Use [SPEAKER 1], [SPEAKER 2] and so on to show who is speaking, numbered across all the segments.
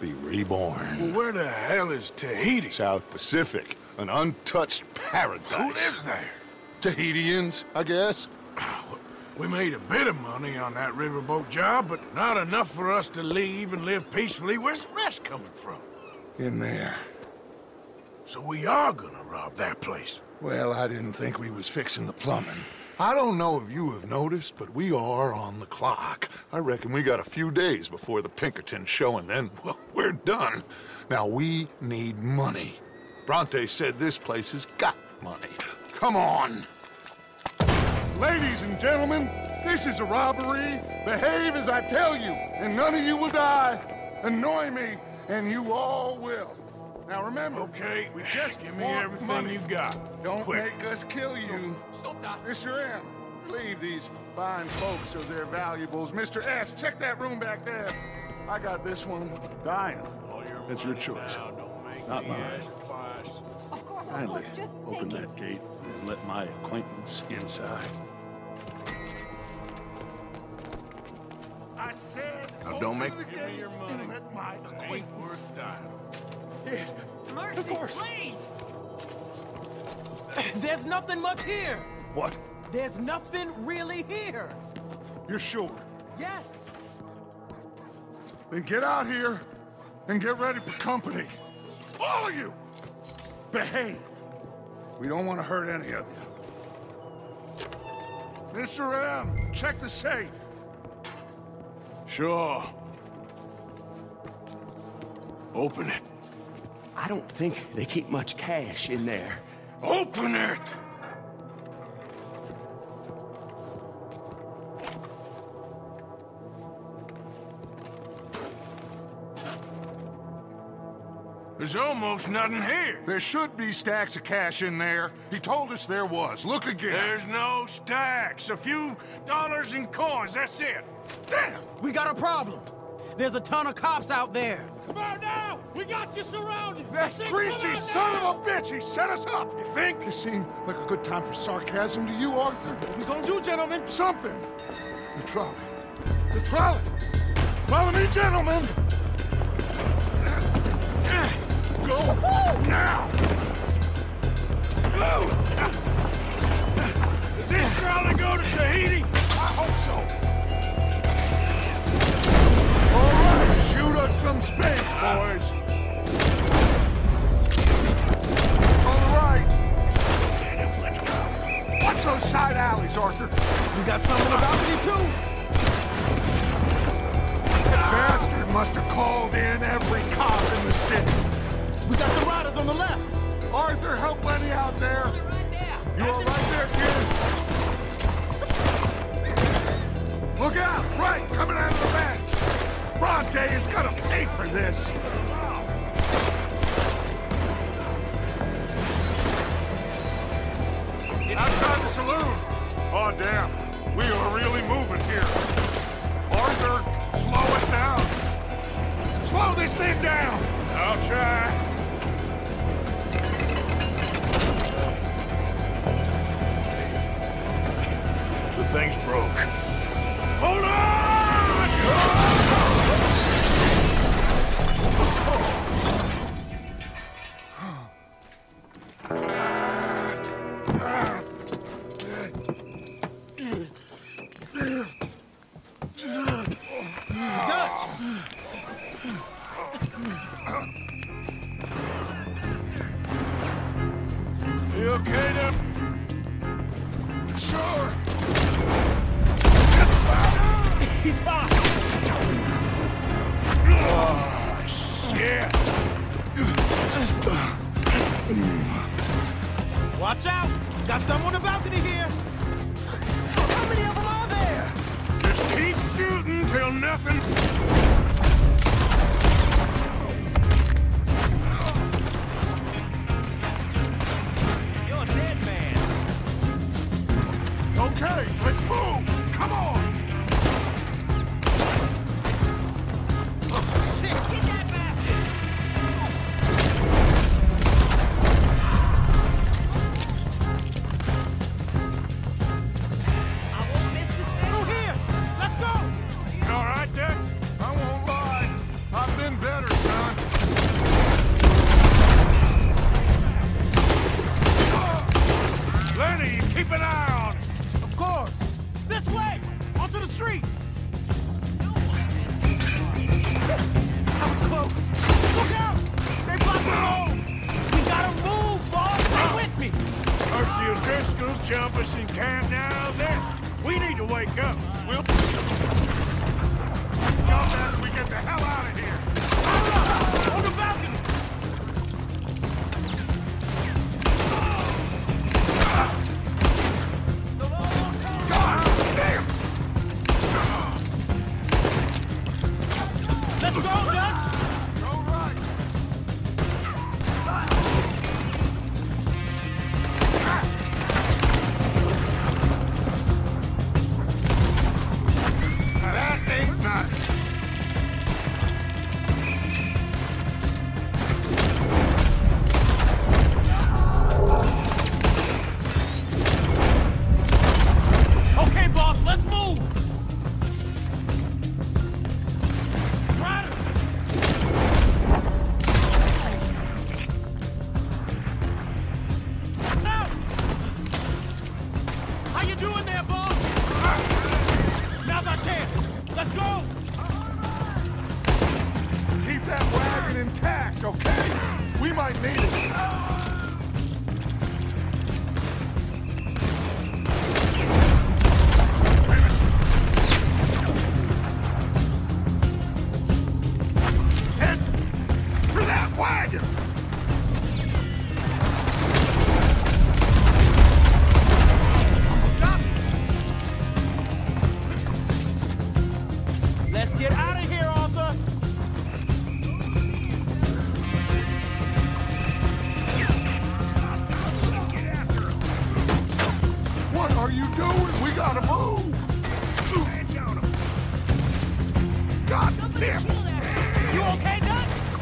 [SPEAKER 1] be reborn.
[SPEAKER 2] Well, where the hell is Tahiti?
[SPEAKER 1] South Pacific, an untouched paradise.
[SPEAKER 2] Who lives there?
[SPEAKER 1] Tahitians, I guess.
[SPEAKER 2] Ah, we made a bit of money on that riverboat job, but not enough for us to leave and live peacefully. Where's the rest coming from?
[SPEAKER 1] In there.
[SPEAKER 2] So we are gonna rob that place.
[SPEAKER 1] Well, I didn't think we was fixing the plumbing. I don't know if you have noticed, but we are on the clock. I reckon we got a few days before the Pinkerton show, and then, well, we're done. Now, we need money. Bronte said this place has got money. Come on! Ladies and gentlemen, this is a robbery. Behave as I tell you, and none of you will die. Annoy me, and you all will. Now remember,
[SPEAKER 2] Okay,
[SPEAKER 1] we just
[SPEAKER 2] give me everything
[SPEAKER 1] money.
[SPEAKER 2] you got.
[SPEAKER 1] Don't
[SPEAKER 2] Quick.
[SPEAKER 1] make us kill you. Mr. M, leave these fine folks of their valuables. Mr. S, check that room back there. I got this one. Diane,
[SPEAKER 2] All your
[SPEAKER 1] That's your choice.
[SPEAKER 2] don't make
[SPEAKER 1] Not
[SPEAKER 2] me
[SPEAKER 1] mine.
[SPEAKER 2] twice.
[SPEAKER 3] Of course, of
[SPEAKER 1] Kindly
[SPEAKER 3] course. Just
[SPEAKER 1] open
[SPEAKER 3] take it.
[SPEAKER 1] that gate and let my acquaintance inside. I said,
[SPEAKER 2] Now, don't make-
[SPEAKER 1] the
[SPEAKER 2] give me your money.
[SPEAKER 1] and let my
[SPEAKER 2] Ain't worth dying.
[SPEAKER 1] Yes,
[SPEAKER 4] Mercy,
[SPEAKER 1] of course.
[SPEAKER 4] please! There's nothing much here!
[SPEAKER 1] What?
[SPEAKER 4] There's nothing really here!
[SPEAKER 1] You're sure?
[SPEAKER 4] Yes!
[SPEAKER 1] Then get out here and get ready for company. All of you! Behave. We don't want to hurt any of you. Mr. M, check the safe.
[SPEAKER 2] Sure. Open it.
[SPEAKER 5] I don't think they keep much cash in there.
[SPEAKER 2] Open it! There's almost nothing here.
[SPEAKER 1] There should be stacks of cash in there. He told us there was. Look again.
[SPEAKER 2] There's no stacks. A few dollars in coins, that's it.
[SPEAKER 1] Damn!
[SPEAKER 4] We got a problem! There's a ton of cops out there!
[SPEAKER 6] Come out now! We got you surrounded!
[SPEAKER 1] That greasy son of a bitch! He set us up! You think? This seemed like a good time for sarcasm to you, Arthur?
[SPEAKER 4] What we gonna do, gentlemen?
[SPEAKER 1] Something! The trolley. The trolley! Follow me, gentlemen! Go now!
[SPEAKER 2] Does this trolley go to Tahiti?
[SPEAKER 1] I hope so.
[SPEAKER 2] Try. The thing's broke. Hold on!
[SPEAKER 4] Dutch!
[SPEAKER 2] Ah.
[SPEAKER 4] Watch out! Got someone on the balcony here! How many of them are there?
[SPEAKER 2] Just keep shooting till nothing... O'Driscolls jump us in camp now, this. We need to wake up. We'll...
[SPEAKER 1] After we get the hell out of here!
[SPEAKER 4] On the balcony! Let's go, Dutch! Okay?
[SPEAKER 1] We might need it.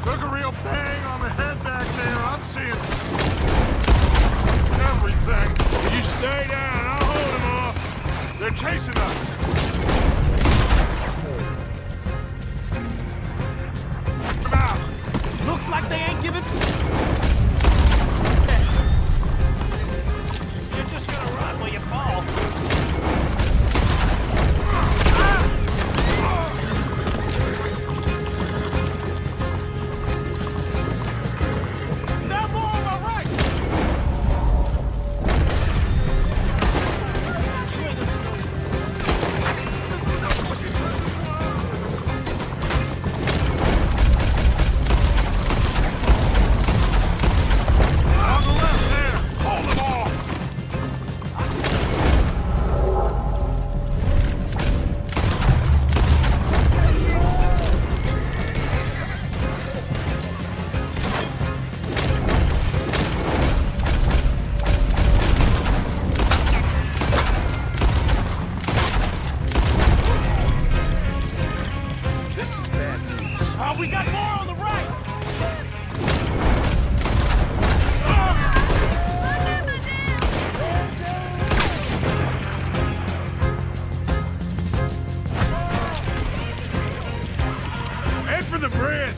[SPEAKER 1] Took a real bang on the head back there. I'm seeing everything.
[SPEAKER 2] You stay down. I'll hold them off.
[SPEAKER 1] They're chasing us. Come out.
[SPEAKER 4] Looks like they ain't giving...
[SPEAKER 2] for the bridge.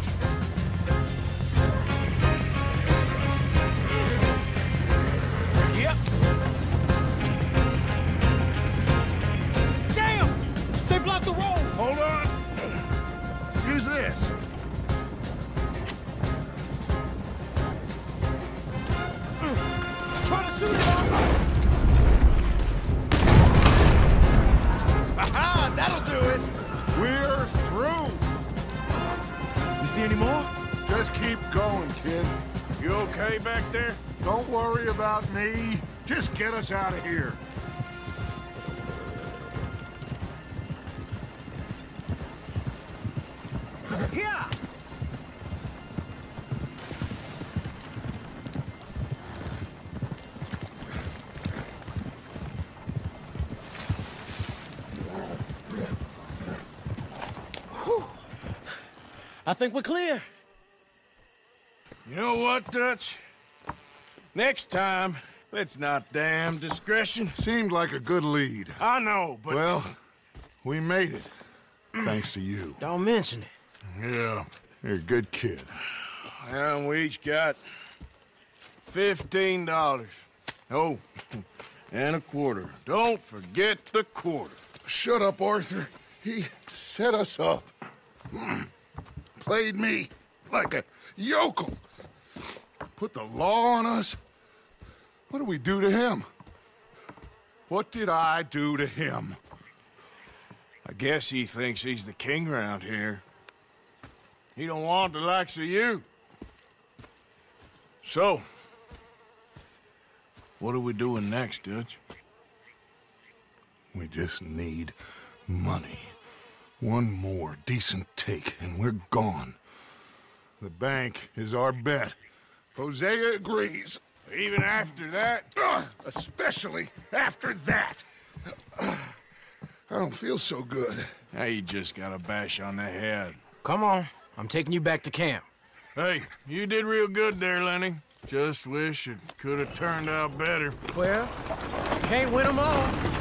[SPEAKER 4] Yep. Damn! They blocked the road!
[SPEAKER 2] Hold on. Use this.
[SPEAKER 4] Try to shoot it off! Aha! That'll do it!
[SPEAKER 1] We're
[SPEAKER 4] see any more?
[SPEAKER 1] Just keep going, kid.
[SPEAKER 2] You okay back there?
[SPEAKER 1] Don't worry about me. Just get us out of here.
[SPEAKER 4] Here! I think we're clear.
[SPEAKER 2] You know what, Dutch? Next time, let's not damn discretion.
[SPEAKER 1] Seemed like a good lead.
[SPEAKER 2] I know, but...
[SPEAKER 1] Well, we made it. Thanks to you.
[SPEAKER 4] Don't mention it.
[SPEAKER 2] Yeah.
[SPEAKER 1] You're a good kid.
[SPEAKER 2] And we each got fifteen dollars. Oh, and a quarter. Don't forget the quarter.
[SPEAKER 1] Shut up, Arthur. He set us up. Played me like a yokel. Put the law on us. What do we do to him? What did I do to him?
[SPEAKER 2] I guess he thinks he's the king around here. He don't want the likes of you. So, what are we doing next, Dutch?
[SPEAKER 1] We just need money. One more decent take, and we're gone. The bank is our bet. Hosea agrees.
[SPEAKER 2] Even after that?
[SPEAKER 1] Ugh, especially after that. Ugh, I don't feel so good.
[SPEAKER 2] Now you just got a bash on the head.
[SPEAKER 4] Come on. I'm taking you back to camp.
[SPEAKER 2] Hey, you did real good there, Lenny. Just wish it could have turned out better.
[SPEAKER 4] Well, can't win them all.